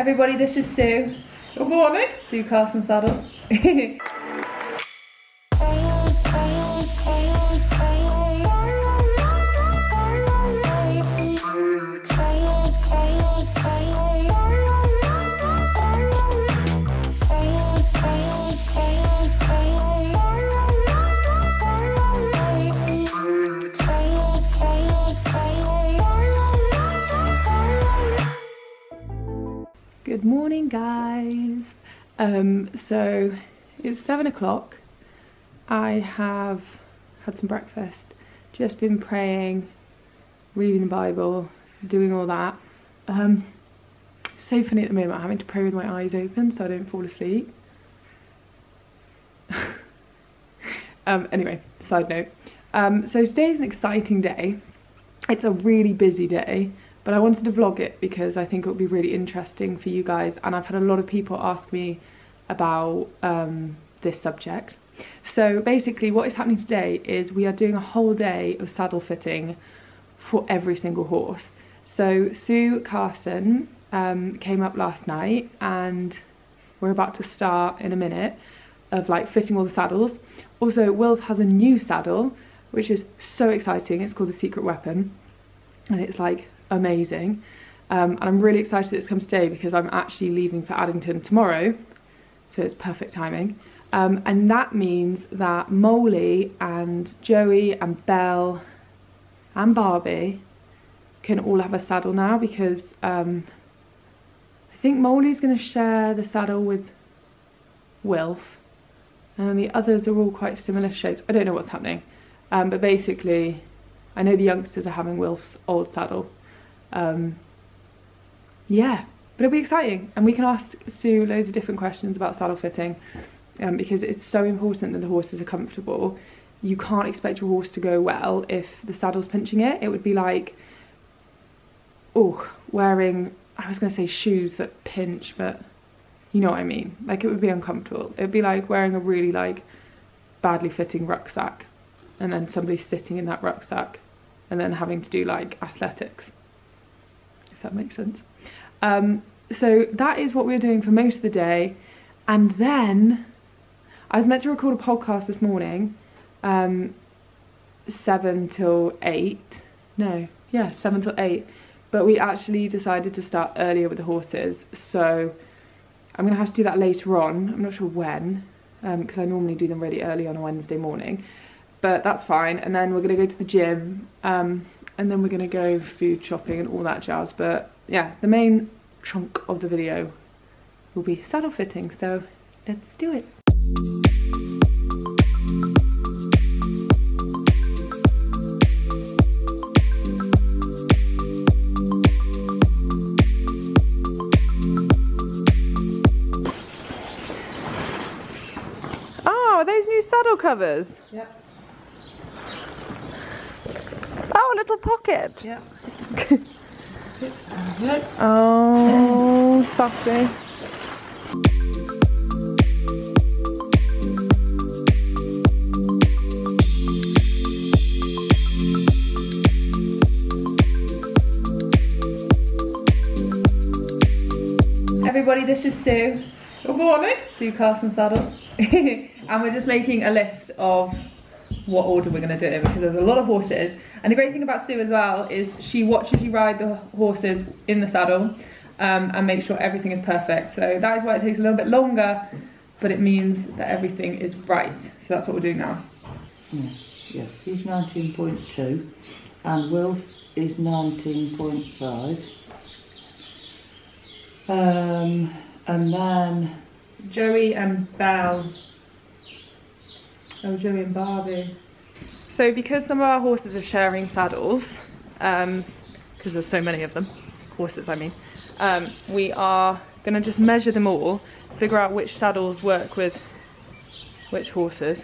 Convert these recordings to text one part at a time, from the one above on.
Everybody, this is Sue. Good morning. Sue Carson Saddles. guys. Um, so it's seven o'clock. I have had some breakfast, just been praying, reading the Bible, doing all that. Um, so funny at the moment, having to pray with my eyes open so I don't fall asleep. um, anyway, side note. Um, so today is an exciting day. It's a really busy day but I wanted to vlog it because I think it would be really interesting for you guys and I've had a lot of people ask me about um, this subject. So basically what is happening today is we are doing a whole day of saddle fitting for every single horse. So Sue Carson um, came up last night and we're about to start in a minute of like fitting all the saddles. Also Wilf has a new saddle which is so exciting. It's called the Secret Weapon and it's like amazing. Um, and I'm really excited that it's come today because I'm actually leaving for Addington tomorrow, so it's perfect timing. Um, and that means that Molly and Joey and Belle and Barbie can all have a saddle now because um, I think Molly's going to share the saddle with Wilf and the others are all quite similar shapes. I don't know what's happening, um, but basically I know the youngsters are having Wilf's old saddle um, yeah, but it'll be exciting and we can ask Sue loads of different questions about saddle fitting um, because it's so important that the horses are comfortable. You can't expect your horse to go well if the saddle's pinching it. It would be like, oh, wearing, I was going to say shoes that pinch, but you know what I mean. Like it would be uncomfortable. It would be like wearing a really like badly fitting rucksack and then somebody sitting in that rucksack and then having to do like athletics if that makes sense. Um, so that is what we were doing for most of the day. And then I was meant to record a podcast this morning, um, 7 till 8. No, yeah, 7 till 8. But we actually decided to start earlier with the horses. So I'm going to have to do that later on. I'm not sure when, because um, I normally do them really early on a Wednesday morning. But that's fine. And then we're going to go to the gym. Um, and then we're to go food shopping and all that jazz but yeah the main chunk of the video will be saddle fitting so let's do it Oh, are those new saddle covers? Yep. Oh, a little pocket. Yeah. oh, sassy. Everybody, this is Sue. Good morning. Sue Carson Saddles. and we're just making a list of what order we're going to do it because there's a lot of horses. And the great thing about Sue as well is she watches you ride the horses in the saddle um, and make sure everything is perfect. So that is why it takes a little bit longer, but it means that everything is right. So that's what we're doing now. Yes, yes, he's 19.2 and Wilf is 19.5. Um, and then Joey and Belle Oh, Joey and Barbie. So because some of our horses are sharing saddles, because um, there's so many of them, horses I mean, um, we are going to just measure them all, figure out which saddles work with which horses.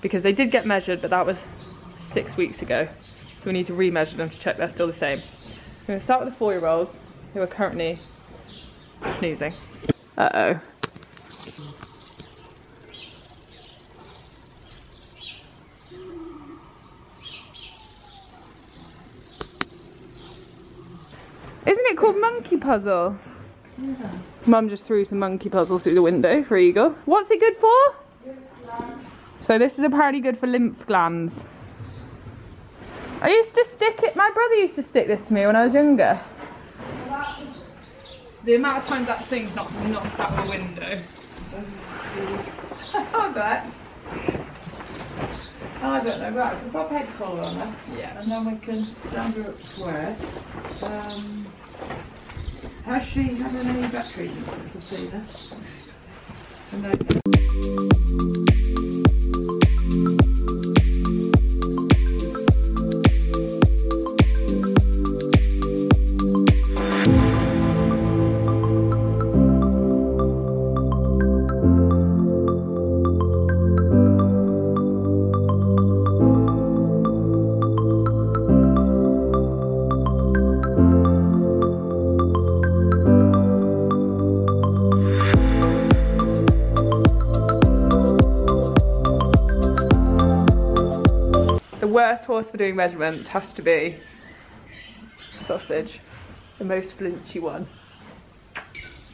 Because they did get measured, but that was six weeks ago. So we need to re-measure them to check they're still the same. I'm going to start with the four-year-olds, who are currently snoozing. Uh-oh. Isn't it called Monkey Puzzle? Mum just threw some monkey puzzles through the window for Eagle. What's it good for? So this is apparently good for lymph glands. I used to stick it, my brother used to stick this to me when I was younger. The amount of times that thing's knocked, knocked out the window. I bet. I don't know, right, so pop head collar on her. Yeah. And then we can stand her up square. Um, has she had any back treatment for Cena? And The for doing measurements has to be sausage, the most flinchy one.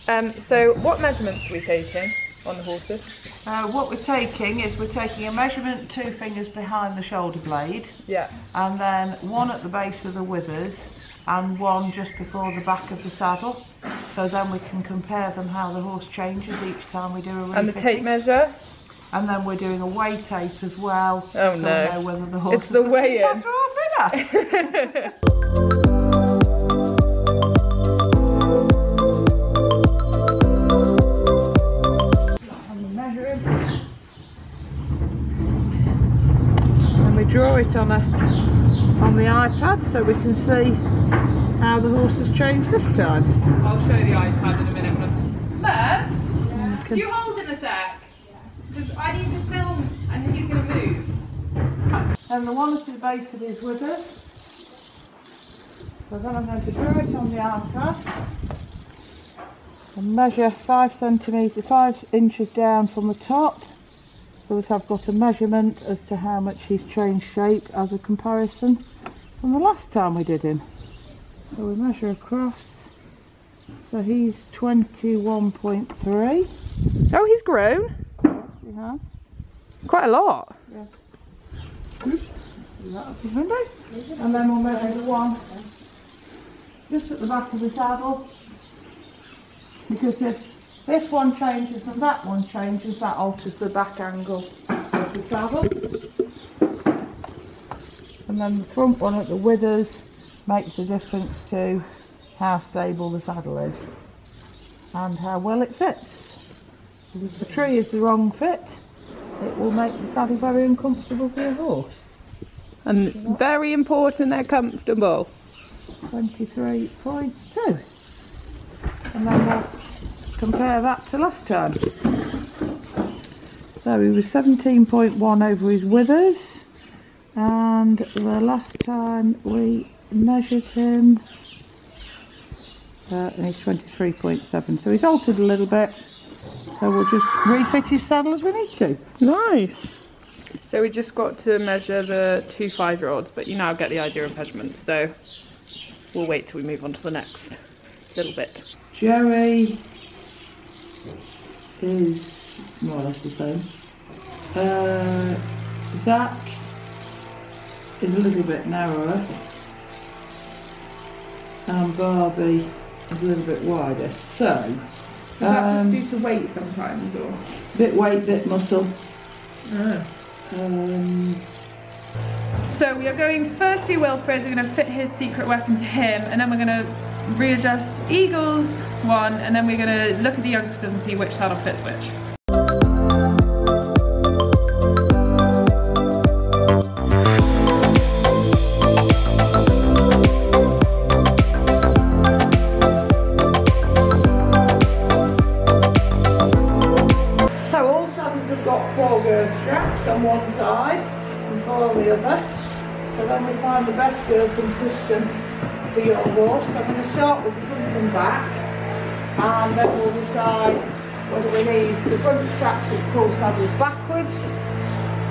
Um, so what measurements are we taking on the horses? uh, what we're taking is we're taking a measurement two fingers behind the shoulder blade Yeah. and then one at the base of the withers and one just before the back of the saddle. So then we can compare them how the horse changes each time we do a And the tape measure? And then we're doing a weigh tape as well. Oh, so we no. know whether the horse It's the weigh-in. That's all dinner. And measure him. And we draw it on a on the iPad so we can see how the horse has changed this time. I'll show you the iPad in a minute. Mum, And we do can- you hold in a sec? Because I need to film and he's going to move. And the one at the base of his withers. So then I'm going to draw it on the iPad and measure five centimetres, five inches down from the top. So that I've got a measurement as to how much he's changed shape as a comparison from the last time we did him. So we measure across. So he's 21.3. Oh, he's grown. Quite a lot. Window. And then we'll measure the one just at the back of the saddle. Because if this one changes and that one changes, that alters the back angle of the saddle. And then the front one at the withers makes a difference to how stable the saddle is and how well it fits. If the tree is the wrong fit, it will make the saddle very uncomfortable for your horse. And it's very important they're comfortable. 23.2 and then we'll compare that to last time. So he was 17.1 over his withers. And the last time we measured him uh, and he's 23.7 so he's altered a little bit so we'll just refit his saddle as we need to Nice. So we just got to measure the two five-year-olds, but you now get the idea of measurements. So we'll wait till we move on to the next little bit. Jerry is more or less the same. Uh, Zach is a little bit narrower. And Barbie is a little bit wider. So, um, to weight sometimes, or? bit weight, bit muscle. Um, So we are going to first do Wilfred, we're going to fit his secret weapon to him, and then we're going to readjust Eagle's one, and then we're going to look at the youngsters and see which saddle fits which. System for your horse. So I'm going to start with the front and back and then we'll decide whether we need the front straps which pull saddles backwards,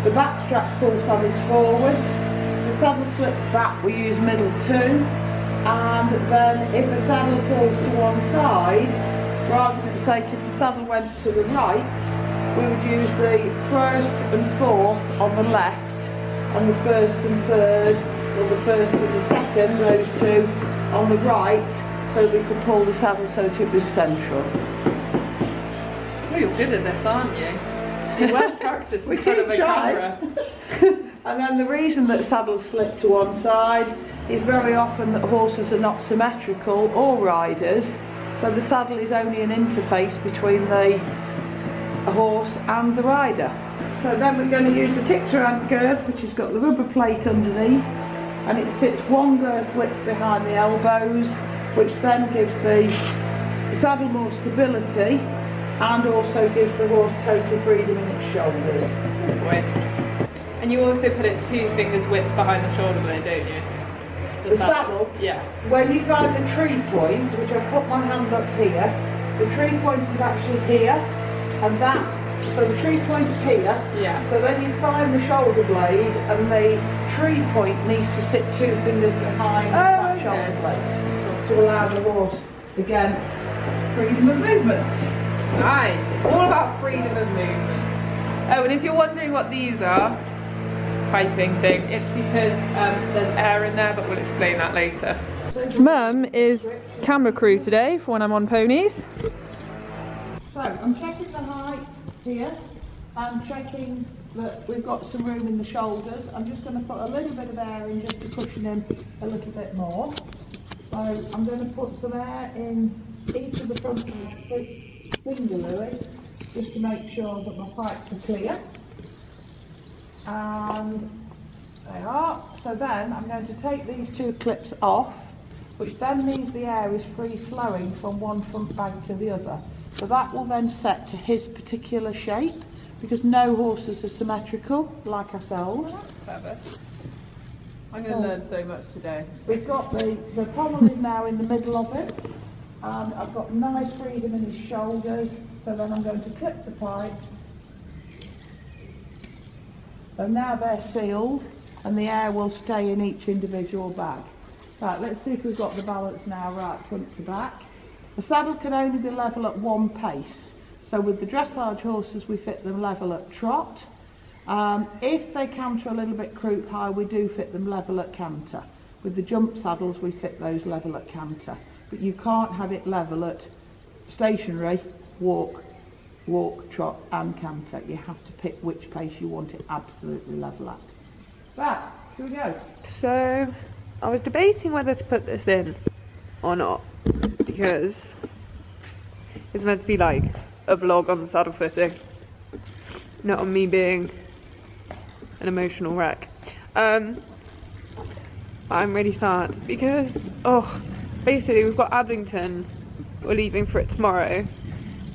the back straps pull saddles forwards, the saddle slip back we use middle two and then if the saddle pulls to one side rather than say if the saddle went to the right, we would use the first and fourth on the left, and the first and third, or the first and the second, those two, on the right, so we could pull the saddle so that it was central. Oh, you're good at this, aren't you? You're well practiced We in front of a camera. And then the reason that saddles slip to one side is very often that horses are not symmetrical or riders, so the saddle is only an interface between the horse and the rider. So then we're going to use the Tixarant girth, which has got the rubber plate underneath, and it sits one girth width behind the elbows, which then gives the saddle more stability and also gives the horse total freedom in its shoulders. And you also put it two fingers width behind the shoulder blade, don't you? The saddle? Yeah. When you find the tree point, which I've put my hand up here, the tree point is actually here, and that, so the tree point's here, Yeah. so then you find the shoulder blade, and the tree point needs to sit two fingers behind that okay. shoulder blade to allow the horse, again, freedom of movement. Nice. All about freedom of movement. Oh, and if you're wondering what these are, piping thing, it's because um, there's air in there, but we'll explain that later. Mum is camera crew today for when I'm on ponies. So I'm checking the height here. I'm checking that we've got some room in the shoulders. I'm just going to put a little bit of air in just to cushion him a little bit more. So I'm going to put some air in each of the front finger Louis, just to make sure that my pipes are clear. And they are. So then I'm going to take these two clips off, which then means the air is free flowing from one front bag to the other. So that will then set to his particular shape, because no horses are symmetrical like ourselves. Clever. I'm going to learn so much today. We've got the, the pommel is now in the middle of it, and I've got nice freedom in his shoulders, so then I'm going to clip the pipes. So now they're sealed, and the air will stay in each individual bag. Right, let's see if we've got the balance now right front to back. The saddle can only be level at one pace. So with the dressage horses, we fit them level at trot. Um, if they canter a little bit croup high, we do fit them level at canter. With the jump saddles, we fit those level at canter. But you can't have it level at stationary, walk, walk, trot and canter. You have to pick which pace you want it absolutely level at. Right, here we go. So, I was debating whether to put this in or not because it's meant to be like a vlog on saddle fitting, not on me being an emotional wreck. Um, I'm really sad because, oh, basically we've got Addington, we're leaving for it tomorrow,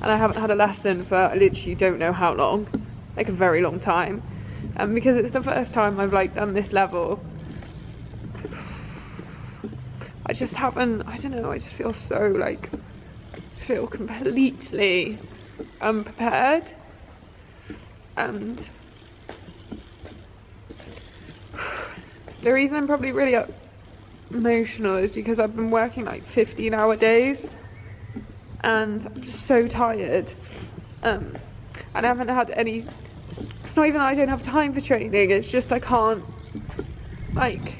and I haven't had a lesson for I literally don't know how long, like a very long time. And because it's the first time I've like done this level, I just haven't, I don't know, I just feel so like, feel completely unprepared. And the reason I'm probably really emotional is because I've been working like 15 hour days and I'm just so tired. Um, and I haven't had any, it's not even that I don't have time for training, it's just I can't like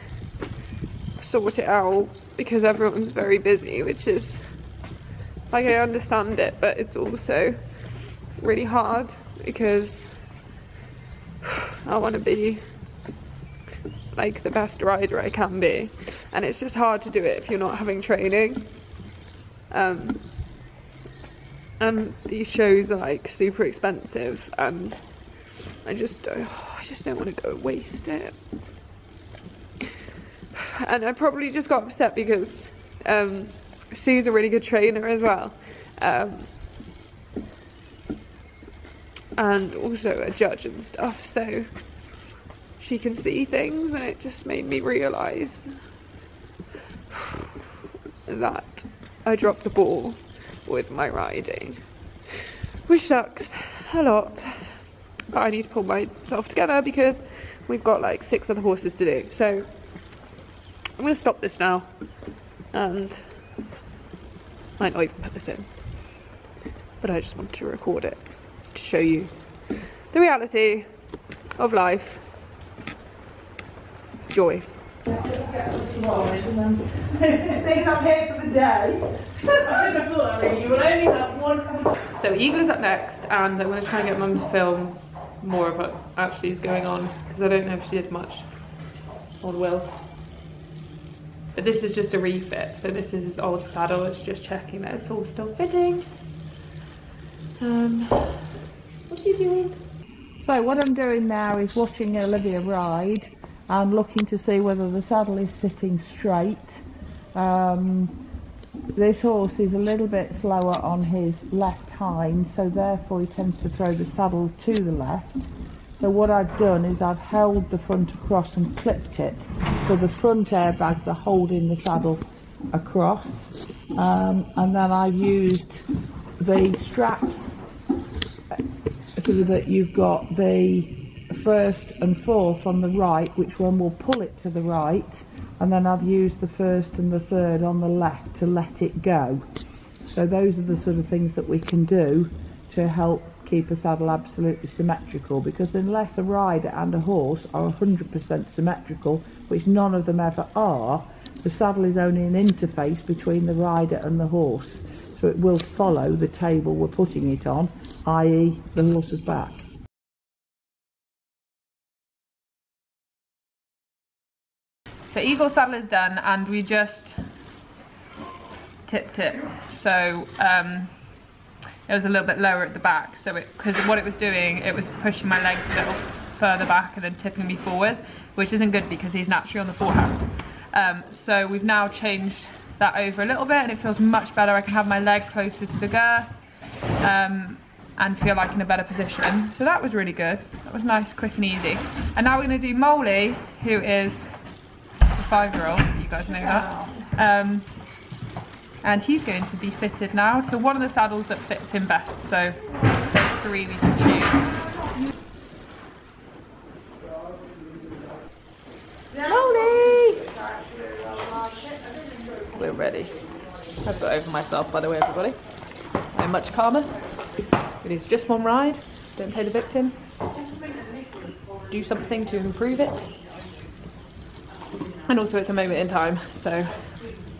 sort it out because everyone's very busy, which is like I understand it, but it's also really hard because I want to be like the best rider I can be, and it's just hard to do it if you're not having training. Um, and these shows are like super expensive, and I just don't, I just don't want to go waste it and I probably just got upset because um, Sue's a really good trainer as well, um, and also a judge and stuff. So she can see things, and it just made me realise that I dropped the ball with my riding, which sucks a lot. But I need to pull myself together because we've got like six other horses to do. So. I'm going to stop this now and might not even put this in. but I just wanted to record it to show you the reality of life. Joy. So Eagle is up next and I'm going to try and get mum to film more of what actually is going on because I don't know if she did much on Will. But this is just a refit, so this is his old saddle, it's just checking that it's all still fitting. Um, what are you doing? So what I'm doing now is watching Olivia ride and looking to see whether the saddle is sitting straight. Um, this horse is a little bit slower on his left hind, so therefore he tends to throw the saddle to the left. So what I've done is I've held the front across and clipped it, so the front airbags are holding the saddle across, um, and then I've used the straps so that you've got the first and fourth on the right, which one will pull it to the right, and then I've used the first and the third on the left to let it go. So those are the sort of things that we can do to help keep a saddle absolutely symmetrical because unless a rider and a horse are 100% symmetrical, which none of them ever are, the saddle is only an interface between the rider and the horse. So it will follow the table we're putting it on, i.e. the horse's back. So Eagle saddle is done and we just tipped it. So um, it was a little bit lower at the back. So because what it was doing, it was pushing my legs a little further back and then tipping me forward, which isn't good because he's naturally on the forehand. Um, so we've now changed that over a little bit and it feels much better. I can have my leg closer to the girth um, and feel like in a better position. So that was really good. That was nice, quick and easy. And now we're going to do Molly, who is a five-year-old, you guys know that. Um, and he's going to be fitted now to one of the saddles that fits him best. So three we can choose. Molly! We're ready. I've got over myself by the way everybody. I'm much calmer. It is just one ride. Don't play the victim. Do something to improve it and also it's a moment in time so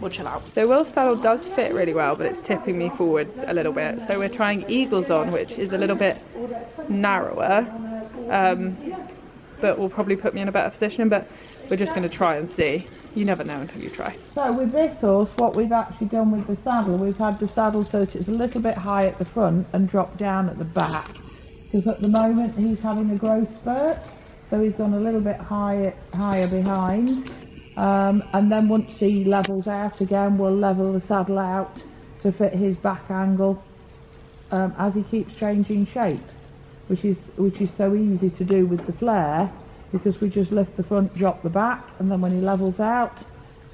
chill out. So Will's saddle does fit really well but it's tipping me forwards a little bit so we're trying Eagles on which is a little bit narrower um, but will probably put me in a better position but we're just going to try and see. You never know until you try. So with this horse what we've actually done with the saddle we've had the saddle so that it's a little bit high at the front and drop down at the back because at the moment he's having a growth spurt so he's gone a little bit higher, higher behind um, and then once he levels out again, we'll level the saddle out to fit his back angle um, as he keeps changing shape, which is which is so easy to do with the flare because we just lift the front, drop the back, and then when he levels out,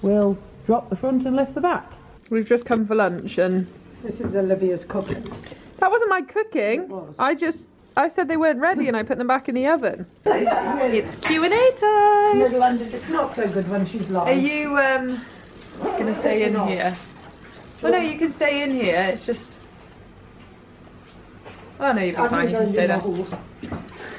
we'll drop the front and lift the back. We've just come for lunch and this is Olivia's cooking. That wasn't my cooking. Was. I just I said they weren't ready and I put them back in the oven. It's Q&A time. Middle. It's not so good when she's live. Are you um gonna stay in here? Well, no, you can stay in here. It's just. Oh no, you'll be fine. You can stay there. do my horse.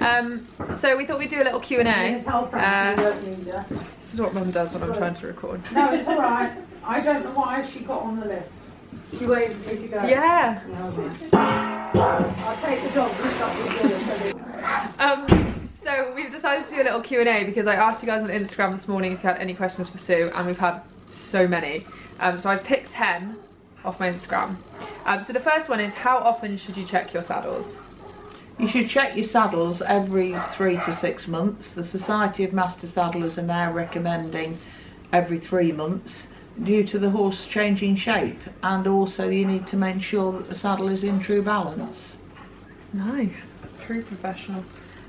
Um, so we thought we'd do a little Q&A. Uh, don't need her. this is what Mum does when I'm trying to record. No, it's alright. I don't know why she got on the list. She waited for me to go. Yeah. I'll take the. Um, so we've decided to do a little Q and A because I asked you guys on Instagram this morning if you had any questions for Sue, and we've had so many. Um, so I've picked ten off my Instagram. Um, so the first one is how often should you check your saddles? You should check your saddles every three to six months. The Society of Master Saddlers are now recommending every three months due to the horse changing shape and also you need to make sure that the saddle is in true balance. Nice, true professional.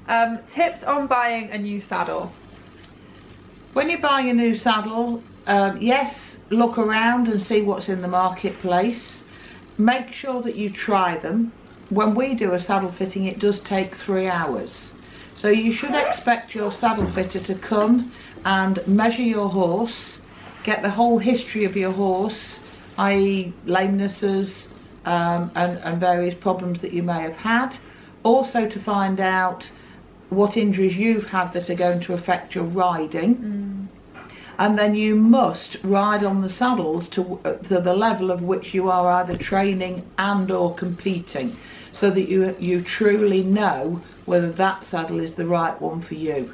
Um, tips on buying a new saddle. When you're buying a new saddle, um, yes, look around and see what's in the marketplace. Make sure that you try them. When we do a saddle fitting, it does take three hours. So you should expect your saddle fitter to come and measure your horse, get the whole history of your horse, i.e. lamenesses, um, and, and various problems that you may have had. Also to find out what injuries you've had that are going to affect your riding. And then you must ride on the saddles to, uh, to the level of which you are either training and or competing so that you, you truly know whether that saddle is the right one for you.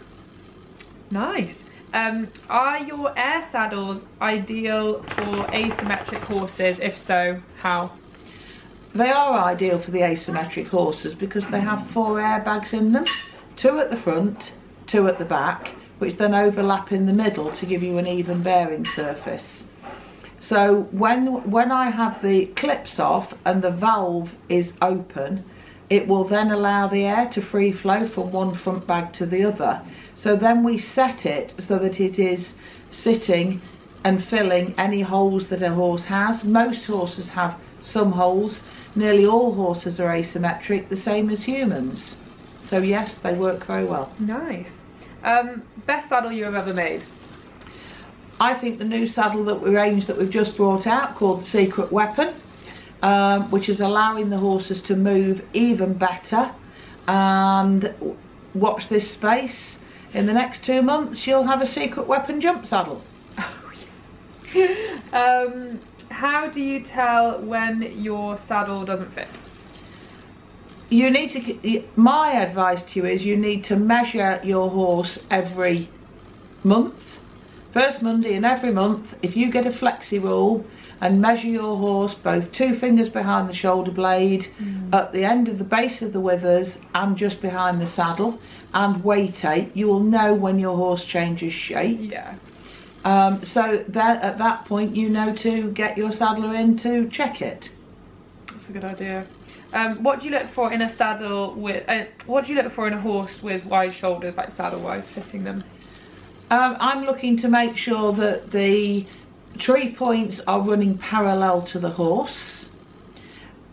Nice. Um, are your air saddles ideal for asymmetric horses? If so, how? They are ideal for the asymmetric horses because they have four airbags in them, two at the front, two at the back, which then overlap in the middle to give you an even bearing surface. So when when I have the clips off and the valve is open, it will then allow the air to free flow from one front bag to the other. So then we set it so that it is sitting and filling any holes that a horse has. Most horses have some holes. Nearly all horses are asymmetric, the same as humans. So yes, they work very well. Nice. Um, best saddle you have ever made? I think the new saddle that we range that we've just brought out called the Secret Weapon, um, which is allowing the horses to move even better. And watch this space. In the next two months, you'll have a Secret Weapon jump saddle. Oh um, how do you tell when your saddle doesn't fit? You need to. My advice to you is you need to measure your horse every month. First Monday in every month, if you get a flexi rule and measure your horse both two fingers behind the shoulder blade, at the end of the base of the withers, and just behind the saddle, and weight it, you will know when your horse changes shape. Yeah. Um, so that at that point, you know to get your saddler in to check it. That's a good idea. Um, what do you look for in a saddle with? Uh, what do you look for in a horse with wide shoulders, like saddle wise, fitting them? Um, I'm looking to make sure that the tree points are running parallel to the horse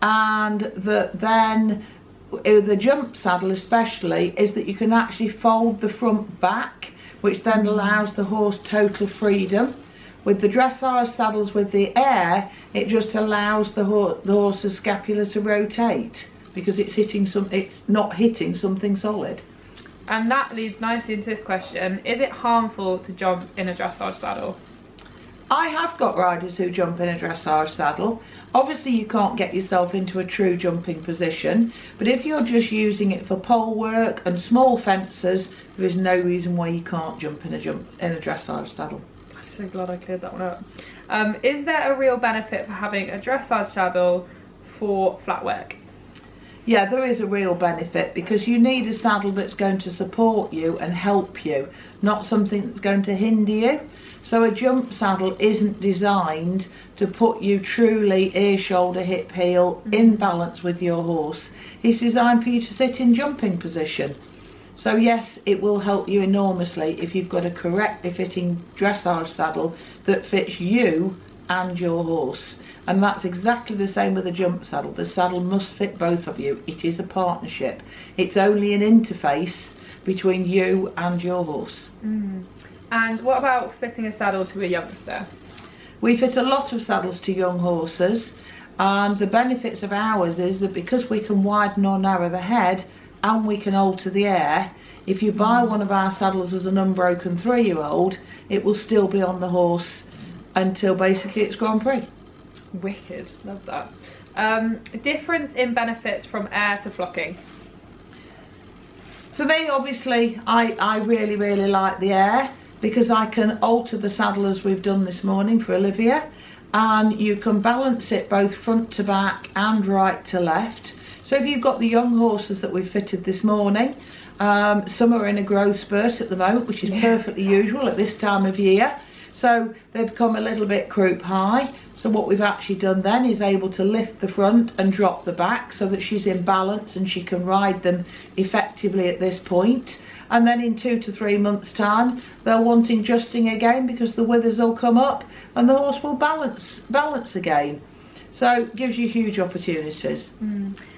and that then uh, the jump saddle especially is that you can actually fold the front back which then allows the horse total freedom. With the dressage saddles with the air it just allows the, ho- the horse's scapula to rotate because it's hitting some it's not hitting something solid. And that leads nicely into this question: Is it harmful to jump in a dressage saddle? I have got riders who jump in a dressage saddle. Obviously, you can't get yourself into a true jumping position, but if you're just using it for pole work and small fences, there is no reason why you can't jump in a jump in a dressage saddle. I'm so glad I cleared that one up. Um, is there a real benefit for having a dressage saddle for flat work? Yeah, there is a real benefit because you need a saddle that's going to support you and help you, not something that's going to hinder you. So a jump saddle isn't designed to put you truly ear, shoulder, hip, heel mm. in balance with your horse. It's designed for you to sit in jumping position. So yes, it will help you enormously if you've got a correctly fitting dressage saddle that fits you and your horse. And that's exactly the same with a jump saddle. The saddle must fit both of you. It is a partnership. It's only an interface between you and your horse. Mm. And what about fitting a saddle to a youngster? We fit a lot of saddles to young horses, and the benefits of ours is that because we can widen or narrow the head and we can alter the air, if you buy one of our saddles as an unbroken three year old, it will still be on the horse until basically it's Grand Prix. Wicked, love that. Um, difference in benefits from air to flocking. For me, obviously, I, I really, really like the air because I can alter the saddle as we've done this morning for Olivia and you can balance it both front to back and right to left. So if you've got the young horses that we've fitted this morning, um, some are in a growth spurt at the moment, which is perfectly usual at this time of year. So they become a little bit croup high. So what we've actually done then is able to lift the front and drop the back so that she's in balance and she can ride them effectively at this point. And then in two to three months time, they'll want adjusting again because the withers will come up and the horse will balance balance again. So it gives you huge opportunities.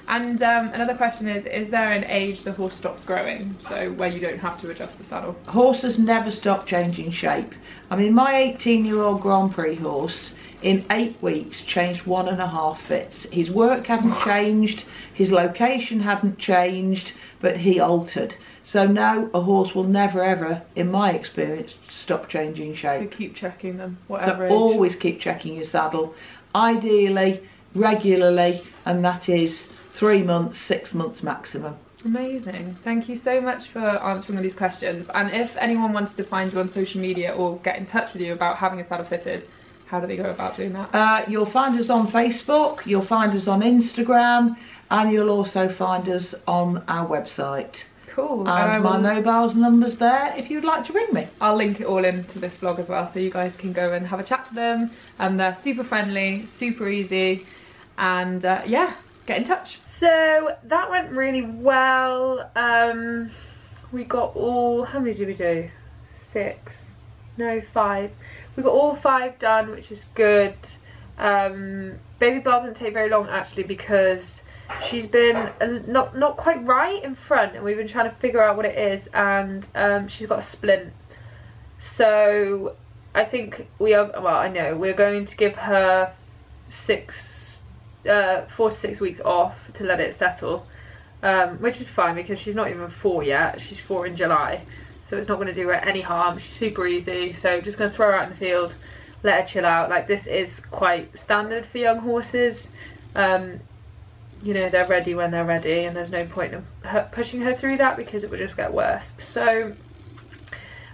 And um, another question is: Is there an age the horse stops growing, so where you don't have to adjust the saddle? Horses never stop changing shape. I mean, my 18 year old Grand Prix horse in eight weeks changed one and a half fits. His work hadn't changed, his location hadn't changed, but he altered. So no, a horse will never ever, in my experience, stop changing shape. So keep checking them, So age. always keep checking your saddle, ideally, regularly, and that is three months, six months maximum. Amazing. Thank you so much for answering all these questions. And if anyone wants to find you on social media or get in touch with you about having a saddle fitted, how do they go about doing that? Uh, you'll find us on Facebook, you'll find us on Instagram, and you'll also find us on our website. Cool. I And my mobile's number's there if you'd like to ring me. I'll link it all into this vlog as well so you guys can go and have a chat to them. And they're super friendly, super easy, and uh, yeah, get in touch. So that went really well. Um, we got all, how many did we do? Six? No, five. We got all five done, which is good. Um, Baby Belle didn't take very long actually because she's been not not quite right in front and we've been trying to figure out what it is and um, she's got a splint so I think we are well I know we're going to give her six uh, four to six weeks off to let it settle um, which is fine because she's not even four yet she's four in July so it's not going to do her any harm she's super easy. So just going to throw her out in the field let her chill out. Like this is quite standard for young horses. Um, you know they're ready when they're ready and there's no point in her pushing her through that because it would just get worse. So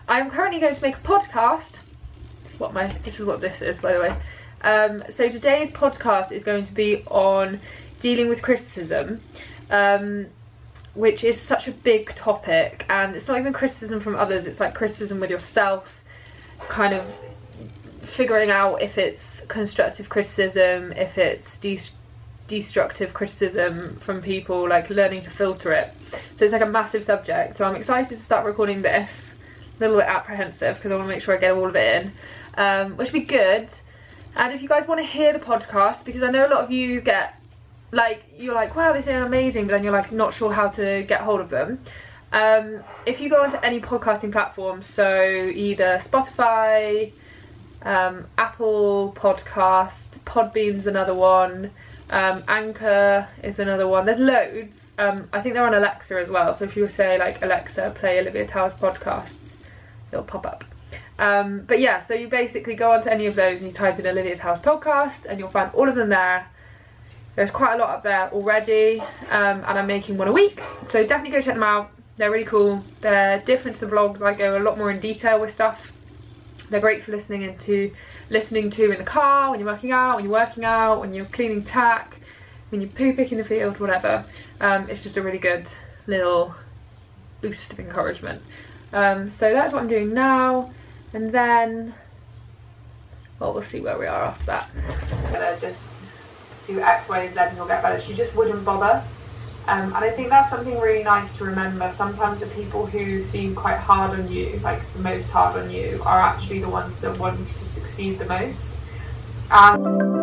I'm currently going to make a podcast. This is what my this is what this is by the way. Um, so today's podcast is going to be on dealing with criticism. Um, which is such a big topic and it's not even criticism from others it's like criticism with yourself kind of figuring out if it's constructive criticism if it's de- destructive criticism from people like learning to filter it. So it's like a massive subject so i'm excited to start recording this a little bit apprehensive because i want to make sure i get all of it in um, which would be good. And if you guys want to hear the podcast because i know a lot of you get like you're like wow they sound amazing but then you're like not sure how to get hold of them. Um, if you go onto any podcasting platform so either spotify um, apple podcast podbean's another one um, anchor is another one. There's loads. Um, i think they're on alexa as well so if you say like alexa play olivia towers podcasts it'll pop up. Um, but yeah so you basically go onto any of those and you type in olivia towers podcast and you'll find all of them there there's quite a lot up there already um, and I'm making one a week. So definitely go check them out. They're really cool. They're different to the vlogs. I go a lot more in detail with stuff. They're great for listening into listening to in the car when you're working out when you're working out when you're cleaning tack when you're poo picking the field whatever. Um, it's just a really good little boost of encouragement. Um, so that's what I'm doing now. And then well we'll see where we are after that do X, Y, and Z and you'll get better. She just wouldn't bother. Um, and I think that's something really nice to remember. Sometimes the people who seem quite hard on you, like the most hard on you, are actually the ones that want you to succeed the most. Um,